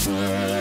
Fire.